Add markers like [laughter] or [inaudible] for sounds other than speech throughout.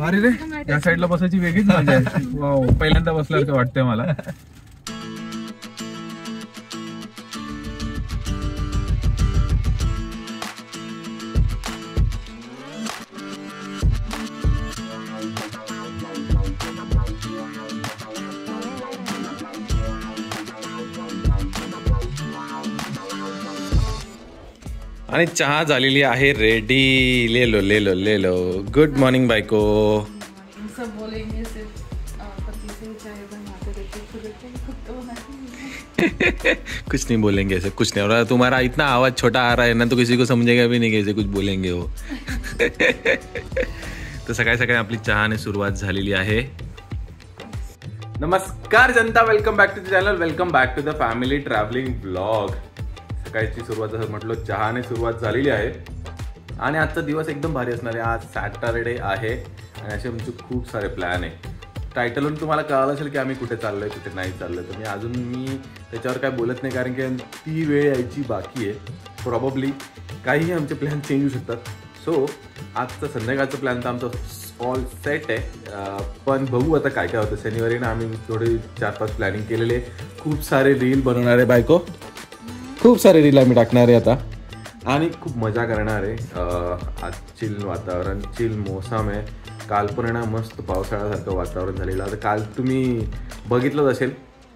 अरे रे. या साईडला बसायची वेगळीच मजा आहे. [laughs] पहिल्यांदा बसल्यासारखं वाटतंय मला. आणि चहा झालेली आहे रेडी. लेलो लेलो लेलो. गुड मॉर्निंग बायको. तो कुछ नहीं बोलेंगे ऐसे, कुछ नहीं. हो रहा तुम्हारा इतना आवाज़ छोटा आ रहा है ना तो किसी को समझेगा भी नहीं कैसे कुछ बोलेंगे वो. [laughs] तर सकाळी सकाळी आपली चहाने सुरुवात झालेली आहे. नमस्कार जनता welcome back to the channel welcome back to the family travelling blog सकाळची सुरुवात जसं म्हटलं चहाने सुरुवात झालेली आहे. आणि आजचा दिवस एकदम भारी असणार आहे. आज सॅटरडे आहे आणि असे आमचे खूप सारे प्लॅन आहे. टायटलवरून तुम्हाला कळालं असेल की आम्ही कुठे चाललोय कुठे नाही चाललोय. तर मी अजून मी त्याच्यावर काय बोलत नाही कारण की ती वेळ यायची बाकी आहे. प्रॉबली काहीही आमचे प्लॅन चेंज होऊ शकतात. सो आजचा संध्याकाळचं प्लॅन तर आमचा ऑल सेट आहे. पण बघू आता काय काय होतं. शनिवारी ना आम्ही थोडे चार पाच प्लॅनिंग केलेले. खूप सारे रील बनवणारे बायको. खूप सारे रील आम्ही टाकणार आहे आता. आणि खूप मजा करणार आहे. आज चिल वातावरण चिल मोसम आहे. काल पण मस्त पावसाळ्यासारखं वातावरण झालेलं. आता काल तुम्ही बघितलंच असेल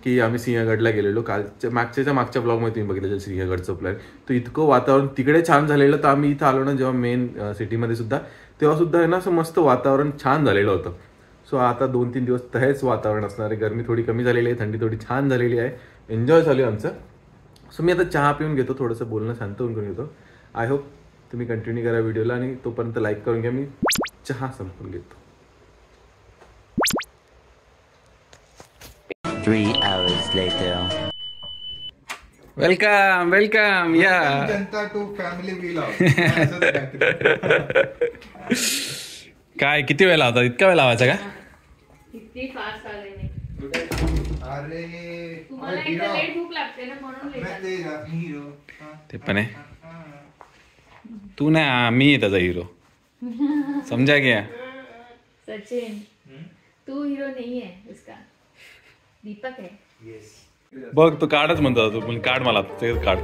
की आम्ही सिंहगडला गेलेलो. कालच्या मागच्याच्या मागच्या ब्लॉगमध्ये तुम्ही बघितलं असेल सिंहगडचं प्लॅन तर इतकं वातावरण तिकडे छान झालेलं. तर आम्ही इथं आलो ना जेव्हा मेन सिटीमध्ये सुद्धा तेव्हा सुद्धा आहे ना असं मस्त वातावरण छान झालेलं होतं. सो आता दोन तीन दिवस तहेच वातावरण असणार आहे. गरमी थोडी कमी झालेली आहे थंडी थोडी छान झालेली आहे. एन्जॉय झाली आमचं. सो मी आता चहा पिऊन घेतो थोडंसं बोलणं शांत होऊन घेऊन घेतो. आय होप तुम्ही कंटिन्यू करा व्हिडिओला आणि तोपर्यंत लाईक करून घ्या. मी चहा संपून घेतो. Three hours later. Welcome welcome या जनता टू फॅमिली व्लॉग काय किती वेळ लावतात इतका वेळ लावायचा का? अरे ते पण आहे. तू नाही मी आहे त्याचा हिरो समजा घ्या सचिन तू हीरो नहीं है इसका. दीपक है बघ तू कार्डच म्हणतो तू पण कार्ड मला ते कार्ड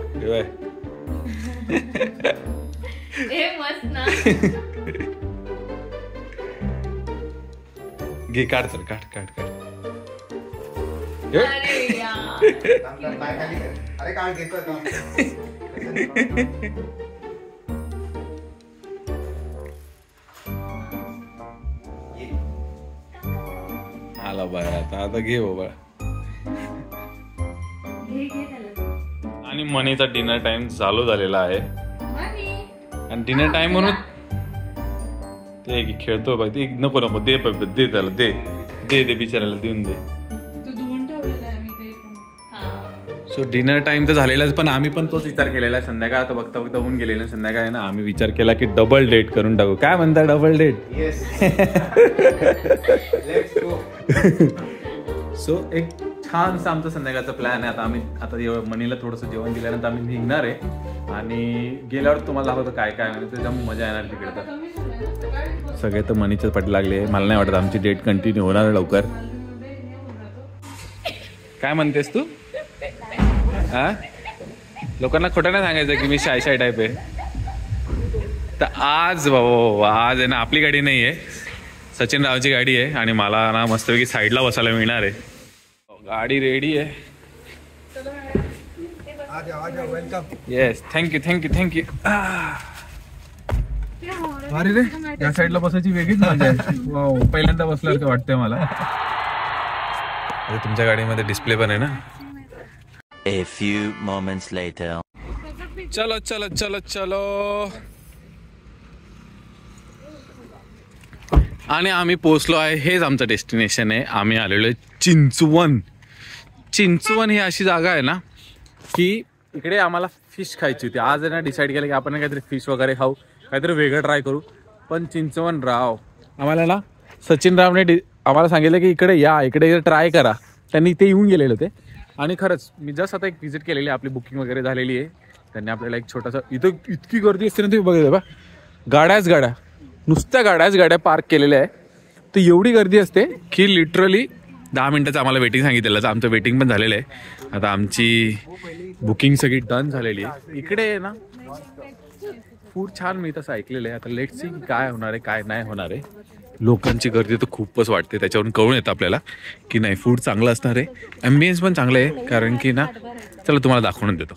ए [laughs] मस्त ना. घे काढ तर काढ काढ काढ. हे. अरे काय घेतो आला बाय आता आता घे घे आणि मनीचा डिनर टाइम चालू झालेला आहे. आणि डिनर टाइम म्हणून ते खेळतो बघ ते नको नको दे बघ दे त्याला दे. दे दे बिचारायला देऊन दे. सो डिनर टाइम तर झालेलाच पण आम्ही पण तोच विचार केलेला आहे संध्याकाळ आता बघता बघता होऊन गेलेलं. संध्याकाळ आहे ना आम्ही विचार केला की डबल डेट करून टाकू. काय म्हणता double date yes let's go so एक छानसा आमचा संध्याकाळचा प्लॅन आहे. आता आम्ही आता मनीला थोडंसं जेवण दिल्यानंतर आम्ही निघणार आहे. आणि गेल्यावर तुम्हाला दाखवतो काय काय म्हणजे त्याच्यामुळे मजा येणार तिकडे तर. सगळे तर मनीच्याच पाठी लागले. मला नाही वाटत आमची डेट कंटिन्यू होणार लवकर. काय म्हणतेस तू? हा? लोकांना खोटं नाही सांगायचं की मी शाय शाय टाईप आहे. तर आज बाबा आज आहे ना आपली गाडी नाही आहे सचिन रावची गाडी आहे आणि मला ना मस्तपैकी साईडला बसायला मिळणार आहे. गाडी रेडी आहे. येस थँक्यू थँक्यू थँक्यू अरे रे. या साईडला बसायची वेगळीच मजा आहे. पहिल्यांदा बसल्यासारखं वाटतंय मला. तुमच्या गाडीमध्ये डिस्प्ले पण आहे ना. A few moments later. चलो चलो चलो चलो. आणि आम्ही पोचलो आहे हेच आमचं डेस्टिनेशन आहे. आम्ही आलेलो आहे चिंचवण चिंचवण ही अशी जागा आहे ना की इकडे आम्हाला फिश खायची होती. आज ना डिसाईड केलं की आपण काहीतरी फिश वगैरे खाऊ काहीतरी वेगळं ट्राय करू. पण चिंचवण राव आम्हाला ना सचिन रावने आम्हाला सांगितलं की इकडे या इकडे ट्राय करा. त्यांनी ते येऊन गेलेले होते. आणि खरंच मी जस्ट आता एक व्हिजिट केलेली आहे आपली बुकिंग वगैरे झालेली आहे. त्यांनी आपल्याला एक छोटासा इथं इतकी गर्दी असते ना तुम्ही बघितलं बा. गाड्याच गाड्या. नुसत्या गाड्याच गाड्या पार्क केलेल्या आहे. तर एवढी गर्दी असते की लिटरली दहा मिनटाचं आम्हाला वेटिंग सांगितलेलं तर आमचं वेटिंग पण झालेलं आहे. आता आमची बुकिंग सगळी डन झालेली आहे. इकडे आहे ना फूड छान मी तसं ऐकलेलं आहे. आता लेट सी काय होणार आहे काय नाही होणार आहे. लोकांची गर्दी तर खूपच वाटते त्याच्यावरून कळून येतं आपल्याला की नाही फूड चांगलं असणार आहे. ॲम्बियन्स पण चांगलं आहे कारण की ना चला तुम्हाला दाखवून देतो.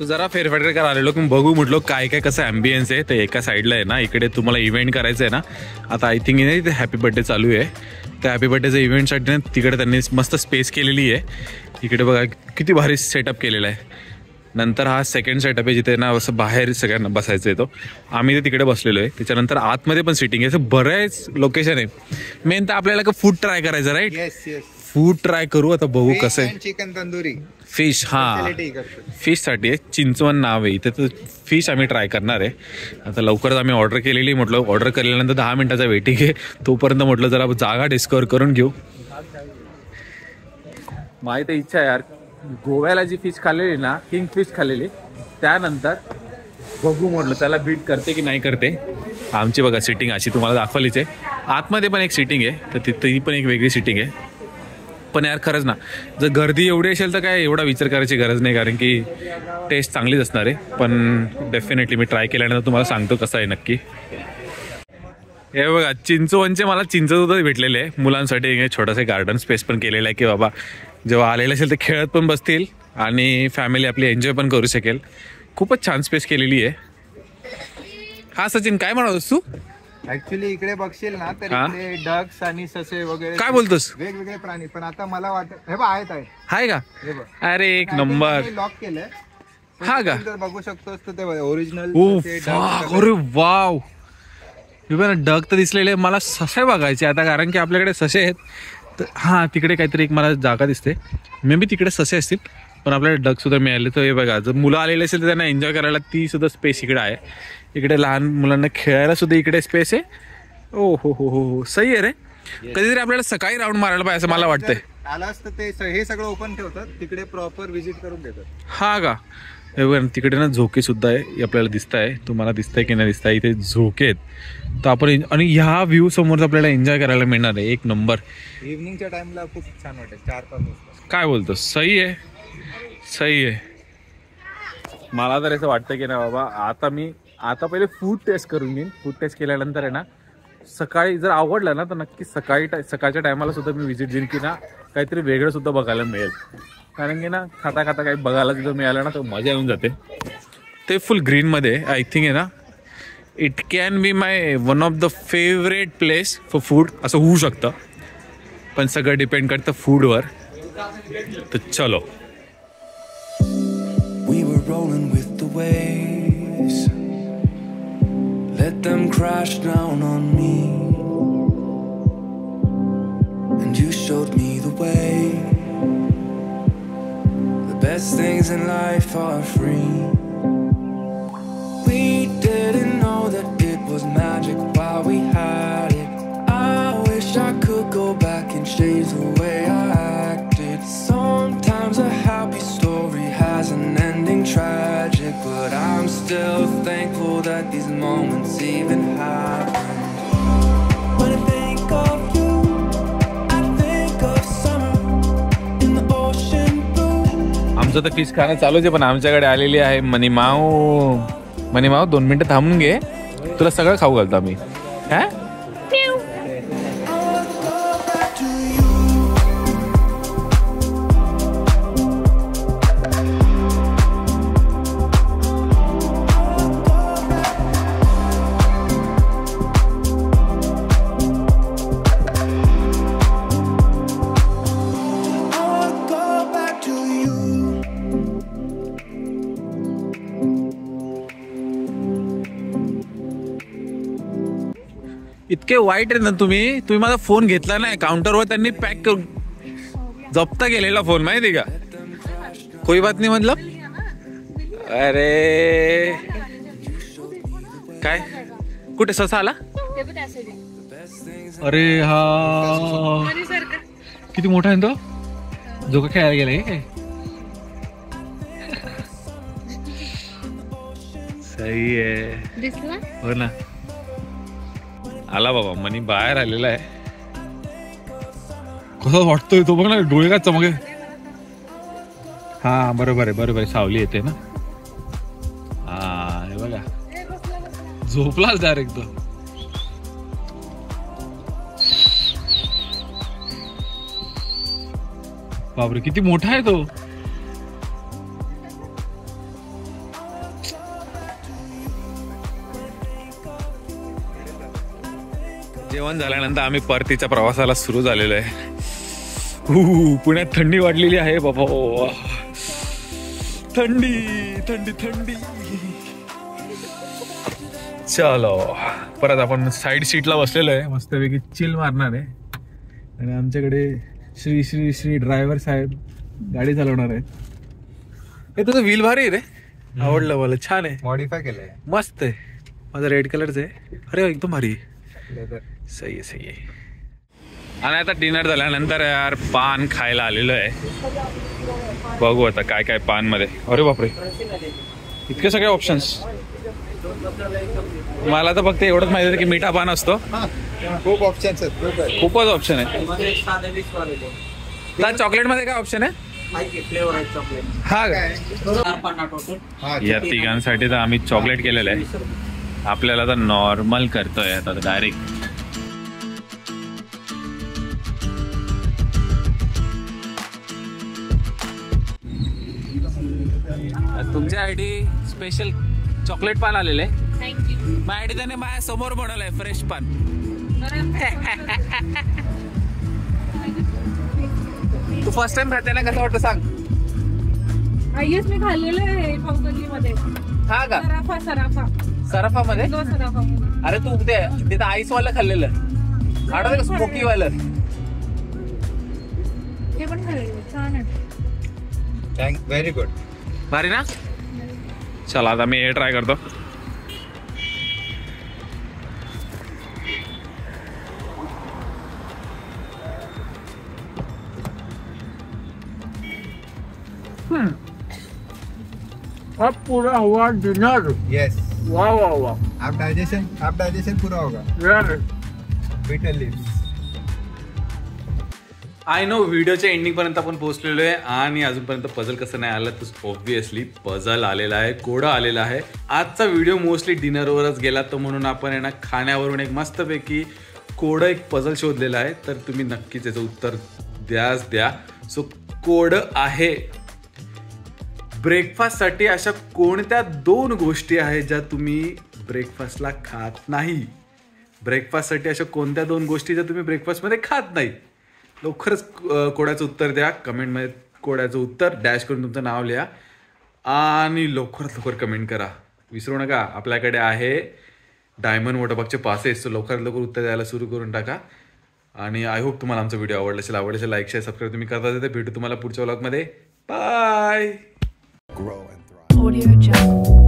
सो जरा फेरफटकर करा आलेलो की बघू म्हटलो काय काय कसं ॲम्बियन्स आहे. ते एका साईडला आहे ना इकडे तुम्हाला इव्हेंट करायचं आहे ना आता आय थिंक नाही ते हॅपी बड्डे चालू आहे. त्या हॅपी बड्डेच्या इव्हेंटसाठी ना तिकडे त्यांनी मस्त स्पेस केलेली आहे. इकडे बघा किती भारी सेटअप केलेला आहे. नंतर हा सेकंड सेटअप आहे जिथे ना असं बाहेर सगळ्यांना बसायचं आहे तो. आम्ही ते तिकडे बसलेलो आहे. त्याच्यानंतर आतमध्ये पण सिटिंग आहे. असं बरेच लोकेशन आहे. मेन तर आपल्याला का फूड ट्राय करायचं राईट फूड ट्राय करू आता बघू कसं आहे. चिकन तंदुरी. फिश हा. फिशसाठी आहे चिंचवण नाव आहे. इथे तर फिश आम्ही ट्राय करणार आहे. आता लवकरच आम्ही ऑर्डर केलेली म्हटलं ऑर्डर केल्यानंतर दहा मिनिटाचा वेटिंग आहे. तोपर्यंत म्हटलं जरा जागा डिस्कवर करून घेऊ. माझी तर इच्छा आहे यार. गोव्याला जी फिश खाल्लेली ना किंग फिश खाल्लेली त्यानंतर बघू म्हटलं त्याला बीट करते की नाही करते. आमची बघा सिटिंग अशी तुम्हाला दाखवलीच आहे. आतमध्ये पण एक सिटिंग आहे तर तिथं पण एक वेगळी सिटिंग आहे. पण यार खरंच ना जर गर्दी एवढी असेल तर काय एवढा विचार करायची गरज नाही कारण की टेस्ट चांगलीच असणार आहे. पण डेफिनेटली मी ट्राय केल्यानंतर तुम्हाला सांगतो कसं आहे नक्की. हे बघा चिंचवनचे मला चिंचसुद्धा भेटलेले आहे. मुलांसाठी एक छोटासा गार्डन स्पेस पण केलेलं आहे की बाबा जेव्हा आलेले असेल तर खेळत पण बसतील आणि फॅमिली आपली एन्जॉय पण करू शकेल. खूपच छान स्पेस केलेली आहे. हा सचिन काय म्हणत तू? ऍक्च्युली इकडे बघशील ना तर हा? इकडे डक्स आणि ससे वगैरे काय बोलतोस? वेगवेगळे प्राणी पण आता मला वाटत हे बघ आहेत आहेत. हाय का? हे बघ. अरे एक नंबर. लॉक केलंय. पण हा का? तू जर बघू शकतोस तर ते ओरिजिनल ओ अरे वाव हे बघ ना डग तर दिसलेले. मला ससे बघायचे आता कारण की आपल्याकडे ससे आहेत. तर हां तिकडे काहीतरी एक मला जागा दिसते. मे बी तिकडे ससे असतील. पण आपल्याला डग सुद्धा मिळाले. तर हे बघा जर मुलं आलेली असेल तर त्यांना एन्जॉय करायला ती सुद्धा स्पेस इकडे आहे. इकडे लहान मुलांना खेळायला सुद्धा इकडे स्पेस आहे. ओ हो हो हो हो. सही आहे रे. कधीतरी आपल्याला सकाळी राऊंड मारायला पाहिजे असं मला वाटतंय. आलास तर ते हे सगळं ओपन ठेवतात तिकडे प्रॉपर व्हिजिट करून देतात. हा का? हे बघा तिकडे ना झोके सुद्धा आहे आपल्याला दिसत आहे तुम्हाला दिसतंय की नाही दिसत आहे इथे झोके आहेत. तर आपण आणि ह्या व्ह्यू समोर आपल्याला एन्जॉय करायला मिळणार आहे. एक नंबर इव्हनिंगच्या टाइमला खूप छान वाटेल चार पाच काय बोलतो सही आहे. सही आहे मला तर असं वाटतं की ना बाबा आता मी आता पहिले फूड टेस्ट करून घेईन. फूड टेस्ट केल्यानंतर आहे ना सकाळी जर आवडलं ना तर नक्की सकाळी टा- सकाळच्या टायमाला सुद्धा मी व्हिजिट देईन की ना काहीतरी वेगळं सुद्धा बघायला मिळेल. कारण की ना खाता खाता काही बघायला जर मिळालं ना तर मजा येऊन जाते. ते फुल ग्रीनमध्ये आय थिंक आहे ना it can be my one of the favourite place for food असं होऊ शकतं. पण सगळं डिपेंड करतं फूडवर तर चलो. Rolling with the waves. Let them crash down on me. And you showed me the way. The best things in life are free. We didn't know that it was magic while we had it. I wish I could go back and change the आमचं तर fish खाणं चालूच आहे पण आमच्याकडे आलेली आहे मनीमाऊ मनीमाऊ दोन मिनिटं थांबून घे. तुला सगळं खाऊ घालतो आम्ही. हा? इतके वाईट आहेत ना तुम्ही तुम्ही माझा फोन घेतला नाही काउंटरवर त्यांनी पॅक करून जप्त केलेला फोन माहिती का? कोई बात नाही मतलब अरे. काय? कुठे ससा आला? अरे हा. किती मोठा आहे ना तो? जो का खेळायला गेलाय काय? सही आहे दिसला? हो ना. आला बाबा मनी बाहेर आलेला आहे. कसा वाटतोय तो बघ ना डोळे का चमके. हा बरोबर आहे बरोबर आहे सावली येते ना. हा हे बघा. झोपलाच डायरेक्ट तो. बापरे किती मोठा आहे तो. जेवण झाल्यानंतर आम्ही परतीच्या प्रवासाला सुरू झालेलो आहे. पुण्यात थंडी वाढलेली आहे बाबा. थंडी थंडी थंडी. चलो. परत आपण साईड सीटला बसलेलो आहे. मस्तपैकी चिल मारणार आहे. आणि आमच्याकडे श्री श्री श्री ड्रायव्हर साहेब गाडी चालवणार आहेत. हे तुझं व्हील भारी आहे रे. आवडलं मला. छान आहे. मॉडीफाय केलंय. मस्त आहे. माझं रेड कलरचं आहे. अरे एकदम भारी आहे. सही आहे सही आहे. आणि आता डिनर झाल्यानंतर यार पान खायला आलेलो आहे. बघू आता काय काय पानमध्ये अरे बापरे. इतके सगळे ऑप्शन्स मला तर फक्त एवढंच माहिती होतं की मिठा पान असतो. खूप ऑप्शन्स आहेत खूप आहेत. खूपच ऑप्शन आहे. चॉकलेटमध्ये काय ऑप्शन आहे? हा काय हा या तिघांसाठी तर आम्ही चॉकलेट केलेलं आहे. आपल्याला तर नॉर्मल करतोय आता डायरेक्ट तुमच्या आयडी स्पेशल चॉकलेट पान आलेले थँक्यू माझ्या आयडी त्याने माझ्यासमोर बनवलंय फ्रेश पान तू फर्स्ट टाइम खाते ना कसं वाटतं सांग. आईस मी खाल्लेलं आहे मध्ये हा का? सराफा सराफा. सराफा मध्ये तो सराफा अरे तू ते तिथं आईस वाला खाल्लेलं. आठवतं का स्मोकी वालं? हे पण खाल्लेलं छान आहे. थँक व्हेरी गुड भारी ना? चला आता मी हे ट्राय करतो. अब पूरा हुआ डिनर येस वाह वाह वाह आप डाइजेशन आप डाइजेशन पूरा होगा. यार बिटर लिव्स आय नो व्हिडिओच्या एंडिंग पर्यंत आपण पोहोचलेलो आहे आणि अजूनपर्यंत पझल कसं नाही आलं तर ऑब्विसली पझल आलेला आहे कोडा आलेला आहे. आजचा व्हिडिओ मोस्टली डिनरवरच गेला तर म्हणून आपण आहे ना खाण्यावरून एक मस्तपैकी कोडं एक पझल शोधलेला आहे. तर तुम्ही नक्कीच याचं उत्तर द्याच द्या. सो कोड आहे. ब्रेकफास्टसाठी अशा कोणत्या दोन गोष्टी आहेत ज्या तुम्ही ब्रेकफास्टला खात नाही? ब्रेकफास्टसाठी अशा कोणत्या दोन गोष्टी ज्या तुम्ही ब्रेकफास्टमध्ये खात नाही? लवकरच कोड्याचं उत्तर द्या. कमेंटमध्ये कोड्याचं उत्तर डॅश करून तुमचं नाव लिहा. आणि लवकरात लवकर कमेंट करा. विसरू नका. आपल्याकडे आहे डायमंड वॉटरपार्कचे पासेस. सो लवकरात लवकर उत्तर द्यायला सुरू करून टाका. आणि आय होप तुम्हाला आमचा व्हिडिओ आवडला असेल. आवडला असेल लाईक शेअर सबस्क्राईब तुम्ही करता येते. भेटू तुम्हाला पुढच्या व्लॉगमध्ये बाय Audio Jungle.